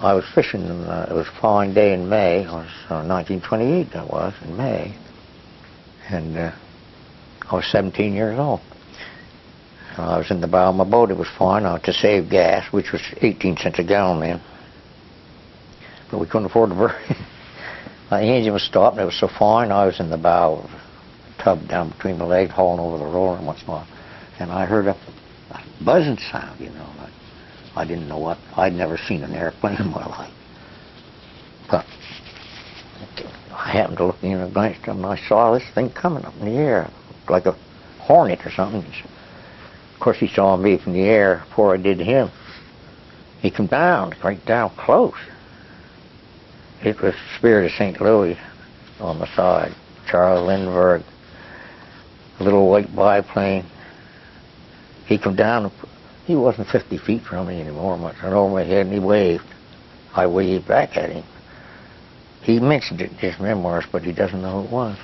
I was fishing, uh, it was a fine day in May. It was uh, 1928, that was, in May. And uh, I was 17 years old. And I was in the bow of my boat. It was fine uh, to save gas, which was 18 cents a gallon then. But we couldn't afford to burn. the engine was stopped, it was so fine. I was in the bow of a tub down between my legs, hauling over the roller and once more. And I heard a, a buzzing sound, you know. Like, I didn't know what. I'd never seen an airplane in my life. But I happened to look in a glance and I saw this thing coming up in the air, like a hornet or something. Of course, he saw me from the air before I did him. He come down, right down close. It was Spirit of St. Louis on the side. Charles Lindbergh, a little white biplane. He come down, he wasn't 50 feet from me anymore, much, and over my head, and he waved. I waved back at him. He mentioned it in his memoirs, but he doesn't know who it was.